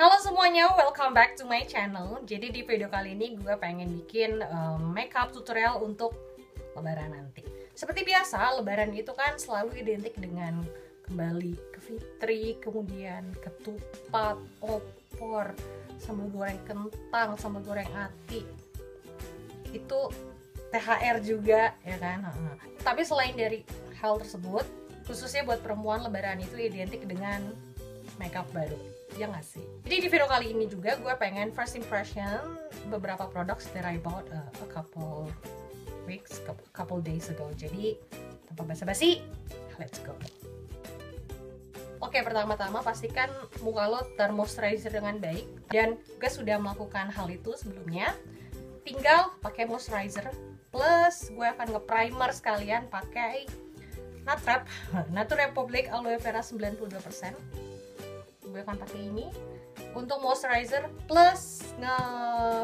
Halo semuanya, welcome back to my channel. Jadi di video kali ini gue pengen bikin um, makeup tutorial untuk lebaran nanti. Seperti biasa, lebaran itu kan selalu identik dengan kembali ke fitri, kemudian ketupat, opor, sambal goreng kentang, sambal goreng ati. Itu THR juga ya kan. Tapi selain dari hal tersebut, khususnya buat perempuan lebaran itu identik dengan makeup baru ya nggak sih? Jadi di video kali ini juga gue pengen first impression beberapa produk that I bought a, a couple weeks a couple days ago. Jadi tanpa basa-basi let's go. Oke, pertama-tama pastikan muka lo termoisturizer dengan baik dan gue sudah melakukan hal itu sebelumnya. Tinggal pakai moisturizer. Plus gue akan nge-primer sekalian pakai Natrap Nature Republic Aloe Vera 92% gue akan pakai ini. Untuk moisturizer plus nge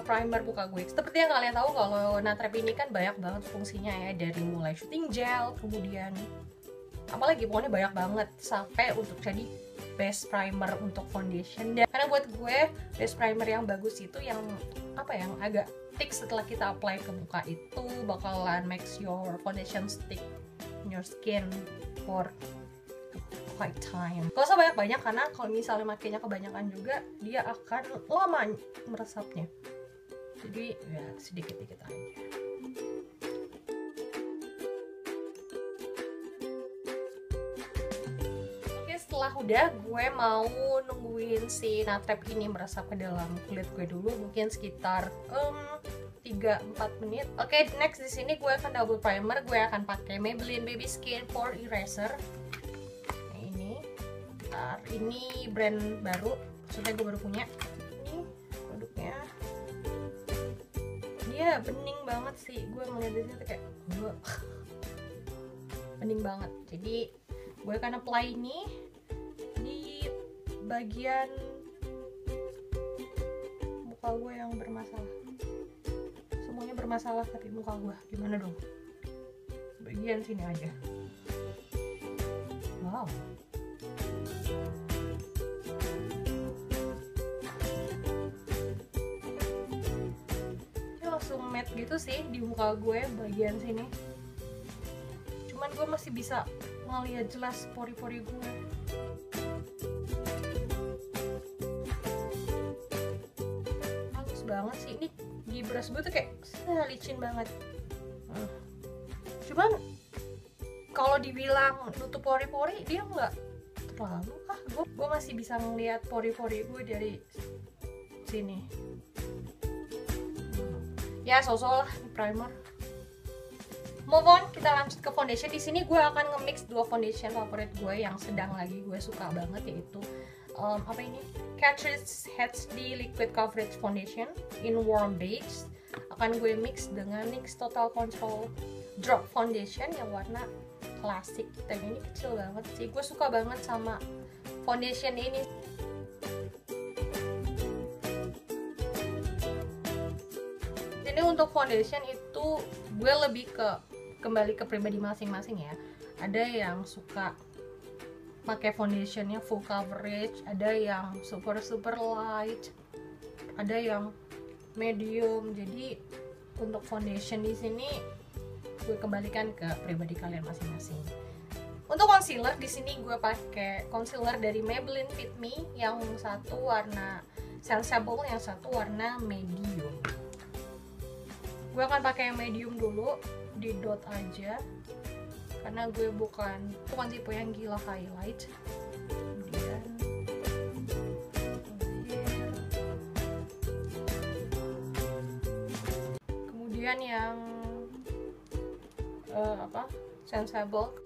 primer muka gue. Seperti yang kalian tahu kalau natrep ini kan banyak banget fungsinya ya. Dari mulai shooting gel kemudian apalagi pokoknya banyak banget. Sampai untuk jadi best primer untuk foundation. Dan karena buat gue best primer yang bagus itu yang apa yang agak thick setelah kita apply ke muka itu bakalan makes your foundation stick in your skin for quite time gak usah banyak-banyak karena kalau misalnya makainya kebanyakan juga dia akan lama meresapnya jadi ya sedikit-sedikit aja setelah udah gue mau nungguin si natrep ini meresap ke dalam kulit gue dulu mungkin sekitar um, 3-4 menit. Oke, okay, next di sini gue akan double primer. Gue akan pakai Maybelline Baby Skin Pore Eraser bentar ini brand baru. Maksudnya gue baru punya. Ini produknya. Dia bening banget sih. Gue ngeliat di kayak gue bening banget. Jadi gue akan apply ini di bagian muka gue yang bermasalah. Semuanya bermasalah tapi muka gue gimana dong? Bagian sini aja. Wow langsung matte gitu sih di muka gue bagian sini. Cuman gue masih bisa ngeliat jelas pori-pori gue. Halus banget sih. Ini di brush gue tuh kayak licin banget. Cuman kalau dibilang nutup pori-pori dia nggak terlalu. Ah gue masih bisa ngeliat pori-pori gue dari sini ya sosok lah primer. Move on kita lanjut ke foundation. Di sini gue akan nge-mix dua foundation favorit gue yang sedang lagi gue suka banget yaitu um, apa ini? Catrice HD Liquid Coverage Foundation in Warm Beige akan gue mix dengan NYX Total Control Drop Foundation yang warna klasik. Dan ini kecil banget sih. Gue suka banget sama foundation ini untuk foundation itu gue lebih ke kembali ke pribadi masing-masing ya. Ada yang suka pakai foundationnya full coverage ada yang super super light ada yang medium. Jadi untuk foundation di sini gue kembalikan ke pribadi kalian masing-masing. Untuk concealer di sini gue pakai concealer dari Maybelline Fit Me yang satu warna sensible yang satu warna medium gue akan pakai medium dulu di dot aja. Karena gue bukan bukan tipe yang gila highlight. Kemudian kemudian yang uh, apa? Sensible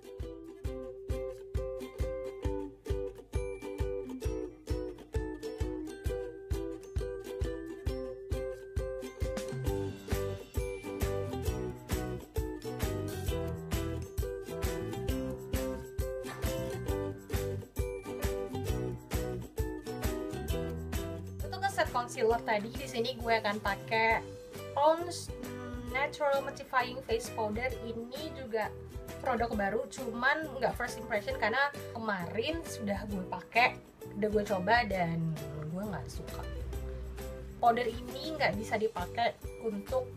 concealer tadi di sini gue akan pakai Pond's Natural Mattifying Face Powder. Ini juga produk baru cuman nggak first impression karena kemarin sudah gue pakai udah gue coba dan gue nggak suka. Powder ini nggak bisa dipakai untuk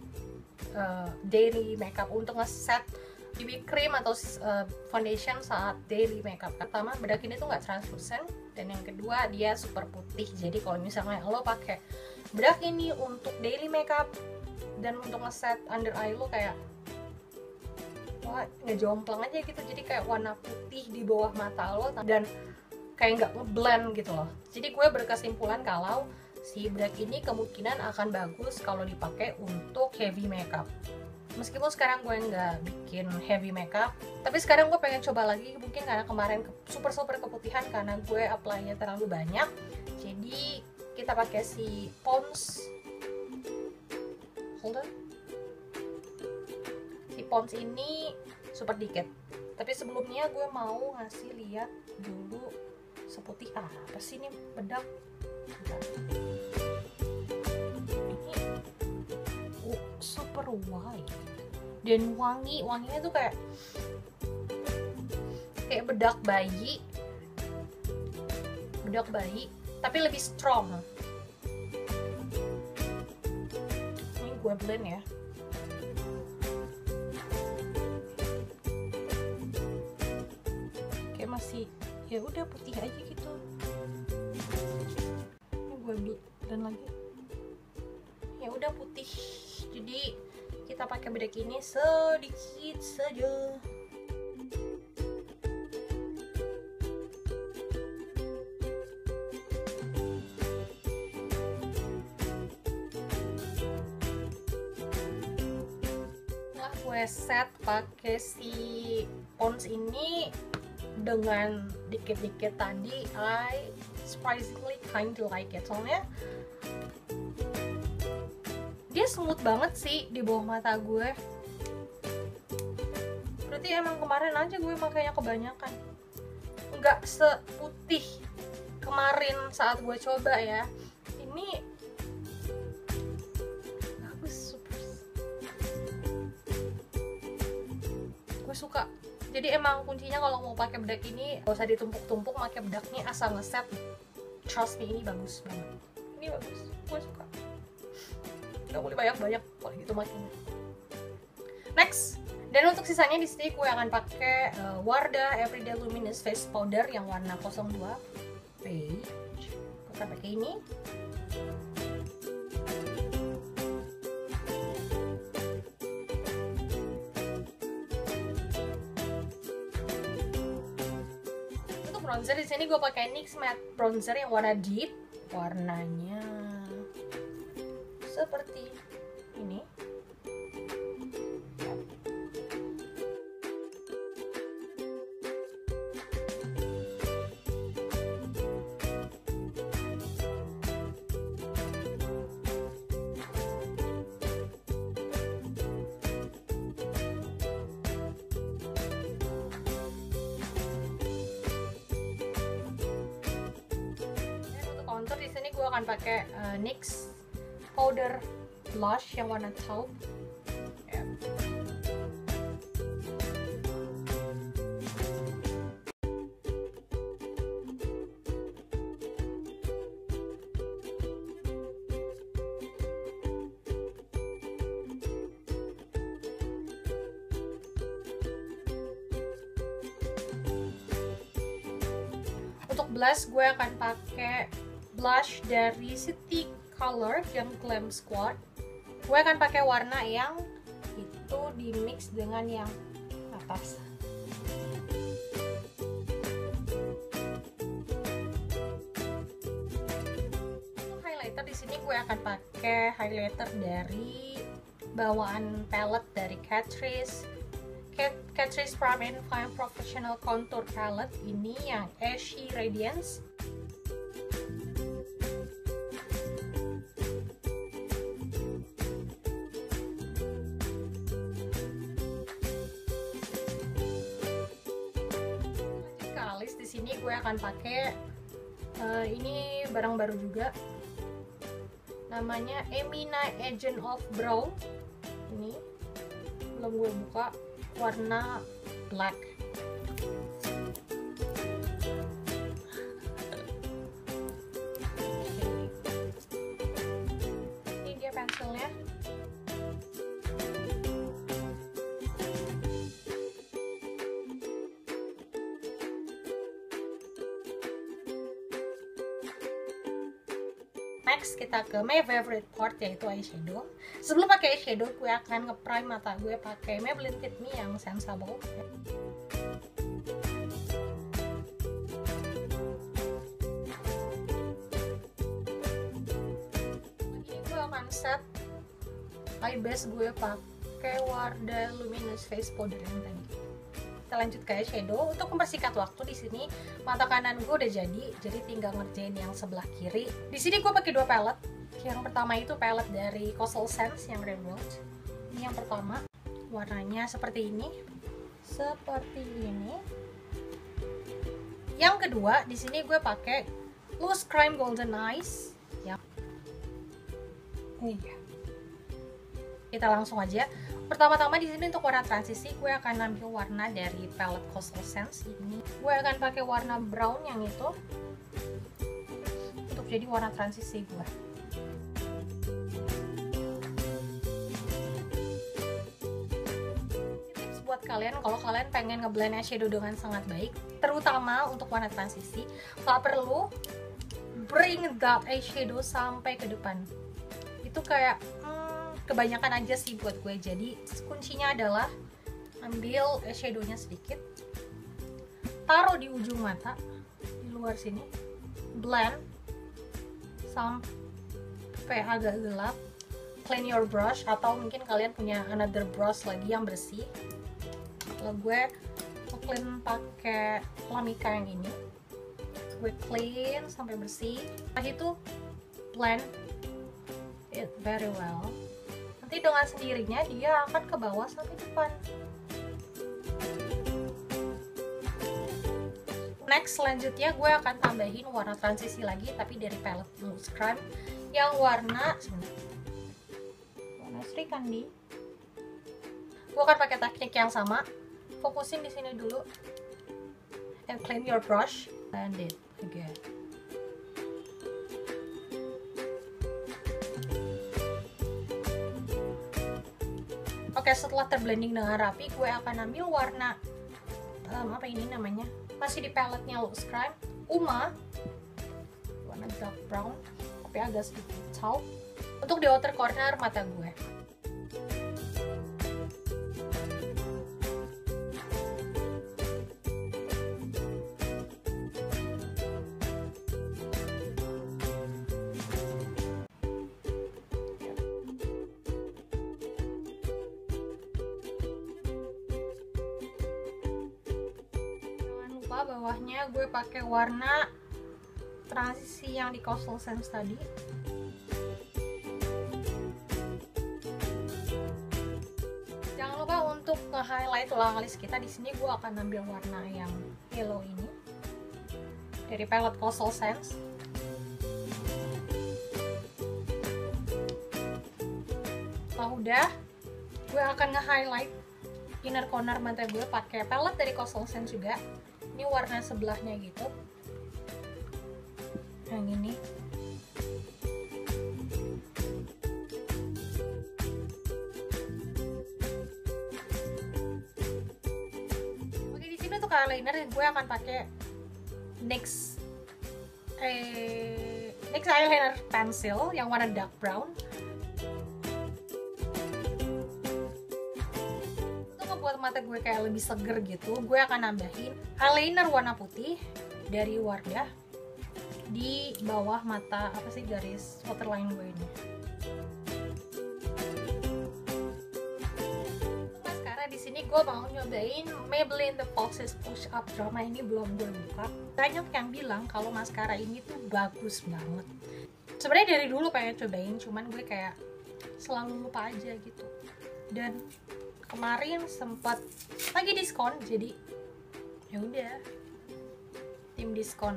uh, daily makeup untuk ngeset BB cream atau uh, foundation saat daily makeup. Pertama bedak ini tuh nggak translucent dan yang kedua dia super putih. Jadi kalau misalnya lo pakai bedak ini untuk daily makeup dan untuk ngeset under eye lo kayak wah ngejomplang aja gitu. Jadi kayak warna putih di bawah mata lo dan kayak nggak ngeblend gitu loh. Jadi gue berkesimpulan kalau si bedak ini kemungkinan akan bagus kalau dipakai untuk heavy makeup meskipun sekarang gue nggak bikin heavy makeup tapi sekarang gue pengen coba lagi mungkin karena kemarin super super keputihan karena gue apply-nya terlalu banyak. Jadi kita pakai si Pons. Hold si Pons ini super dikit. Tapi sebelumnya gue mau ngasih lihat dulu seputih apa sih ini bedak super white dan wangi wanginya tuh kayak kayak bedak bayi. Bedak bayi tapi lebih strong. Ini gue blend ya. Kayak masih ya udah putih aja gitu. Ini gue blend lagi. Ya udah putih jadi kita pakai bedak ini sedikit saja. Setelah gue set pakai si pons ini dengan dikit-dikit tadi. I surprisingly kind like it. Soalnya dia smooth banget sih di bawah mata gue. Berarti emang kemarin aja gue makanya kebanyakan. Nggak seputih kemarin saat gue coba ya. Ini bagus super. Gue suka. Jadi emang kuncinya kalau mau pakai bedak ini gak usah ditumpuk-tumpuk pakai bedaknya asal ngeset. Trust me ini bagus banget. Ini bagus. Gue suka nggak boleh banyak-banyak. Kalau gitu makin next. Dan untuk sisanya di sini gue akan pakai uh, Wardah Everyday Luminous Face Powder yang warna 02 beige akan pakai ini. Bronzer di sini gue pakai NYX matte bronzer yang warna deep. Warnanya seperti ini. Contour di sini gue akan pakai uh, NYX powder blush yang warna taupe Yep. untuk blush gue akan pakai blush dari City Color yang Glam Squad. Gue akan pakai warna yang itu di mix dengan yang atas. Highlighter di sini gue akan pakai highlighter dari bawaan palette dari Catrice. Cat Catrice Prime and Fine Professional Contour Palette ini yang Ashy Radiance sini gue akan pakai uh, ini barang baru juga. Namanya Emina Agent of Brown. Ini belum gue buka warna black. Ini dia pensilnya. Next kita ke my favorite part yaitu eyeshadow. Sebelum pakai eyeshadow gue akan nge-prime mata gue pakai Maybelline Fit Me yang sensible ini gue akan set eye base gue pakai Wardah Luminous Face Powder yang tadi kita lanjut ke eyeshadow. Untuk mempersingkat waktu di sini mata kanan gue udah jadi jadi tinggal ngerjain yang sebelah kiri. Di sini gue pakai dua palette. Yang pertama itu palette dari Coastal Sense yang World ini yang pertama. Warnanya seperti ini. Seperti ini. Yang kedua di sini gue pakai Loose Crime Golden Eyes. Ini dia kita langsung aja pertama-tama di sini untuk warna transisi gue akan ambil warna dari palette Coastal Sense ini. Gue akan pakai warna brown yang itu untuk jadi warna transisi gue. Buat kalian kalau kalian pengen ngeblend eyeshadow dengan sangat baik terutama untuk warna transisi gak perlu bring that eyeshadow sampai ke depan. Itu kayak hmm, kebanyakan aja sih buat gue. Jadi kuncinya adalah ambil eyeshadownya sedikit taruh di ujung mata di luar sini blend sampai agak gelap clean your brush atau mungkin kalian punya another brush lagi yang bersih. Kalau gue clean pakai Lamika yang ini. Gue clean sampai bersih. Setelah itu blend it very well nanti dengan sendirinya dia akan ke bawah sampai depan. Next selanjutnya gue akan tambahin warna transisi lagi tapi dari palette Loose Crime yang warna warna Sri Kandi gue akan pakai teknik yang sama. Fokusin di sini dulu. And clean your brush. Blend it again Oke, setelah terblending dengan rapi, gue akan ambil warna um, apa ini namanya? Masih di paletnya Loose Crime, Uma, warna dark brown, tapi agak sedikit taupe, untuk di outer corner mata gue. Lupa bawahnya gue pakai warna transisi yang di Coastal Sense tadi. Jangan lupa untuk nge-highlight tulang alis kita di sini gue akan ambil warna yang yellow ini dari palette Coastal Sense setelah udah gue akan nge-highlight inner corner mata gue pakai palette dari Coastal Sense juga ini warna sebelahnya gitu. Yang ini. Oke di sini untuk eyeliner gue akan pakai NYX eh NYX eyeliner pencil yang warna dark brown mata gue kayak lebih seger gitu gue akan nambahin eyeliner warna putih dari Wardah di bawah mata apa sih garis waterline gue ini. Mascara di sini gue mau nyobain Maybelline The Falsies Push Up Drama. Ini belum gue buka. Banyak yang bilang kalau maskara ini tuh bagus banget. Sebenarnya dari dulu pengen cobain cuman gue kayak selalu lupa aja gitu. Dan kemarin sempat lagi diskon jadi ya udah tim diskon.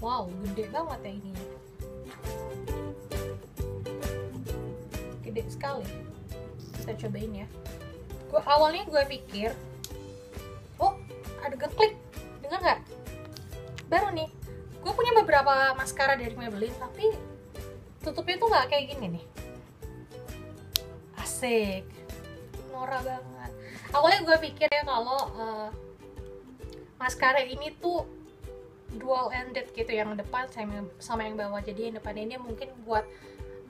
Wow gede banget ya ini. Gede sekali. Kita cobain ya. Gua awalnya gue pikir oh ada geklik dengar nggak? Baru nih gue punya beberapa maskara dari Maybelline tapi tutupnya tuh nggak kayak gini nih. Asik. Norak banget. Awalnya gue pikir ya kalau uh, maskara ini tuh dual ended gitu yang depan sama sama yang bawah. Jadi yang depan ini mungkin buat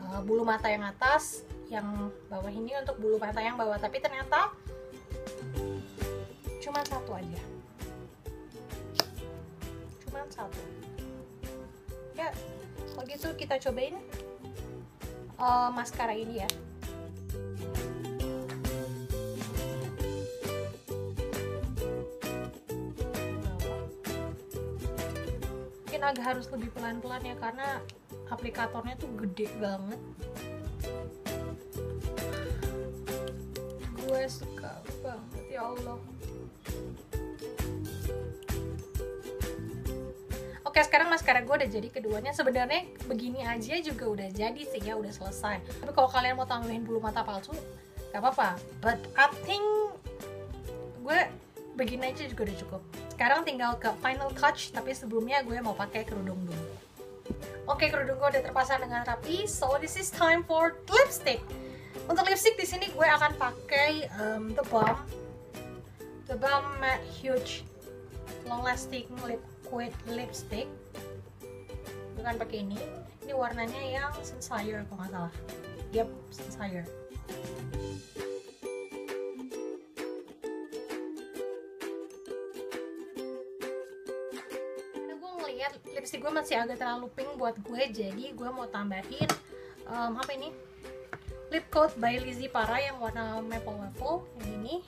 uh, bulu mata yang atas yang bawah ini untuk bulu mata yang bawah. Tapi ternyata cuma satu aja. Cuma satu. Ya kalau gitu kita cobain uh, maskara ini ya. Mungkin agak harus lebih pelan-pelan ya karena aplikatornya tuh gede banget Oke sekarang maskara gue udah jadi keduanya. Sebenarnya begini aja juga udah jadi sih ya udah selesai. Tapi kalau kalian mau tambahin bulu mata palsu gak apa-apa. But I think gue begini aja juga udah cukup. Sekarang tinggal ke final touch tapi sebelumnya gue mau pakai kerudung dulu. Oke kerudung gue udah terpasang dengan rapi so this is time for lipstick. Untuk lipstick di sini gue akan pakai um, the balm the balm matte huge long lasting liquid lipstick. Bukan pakai ini. Ini warnanya yang Sincere kalau nggak salah. Yep gue ngeliat lipstick gue masih agak terlalu pink buat gue jadi gue mau tambahin um, apa ini? Lip coat by Lizzy Para yang warna maple waffle yang ini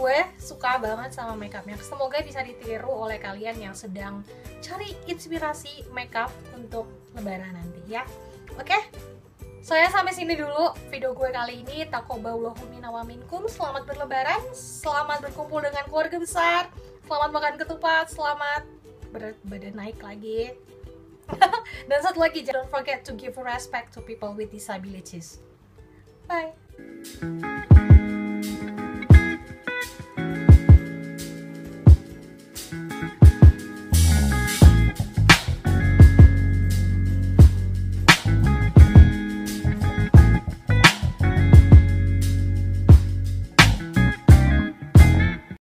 gue suka banget sama makeupnya semoga bisa ditiru oleh kalian yang sedang cari inspirasi makeup untuk lebaran nanti ya oke okay? Saya sampai sini dulu video gue kali ini. Takobaulahu minawaminkum. Selamat berlebaran, selamat berkumpul dengan keluarga besar, selamat makan ketupat, selamat berat badan naik lagi. Dan satu lagi, don't forget to give respect to people with disabilities. Bye.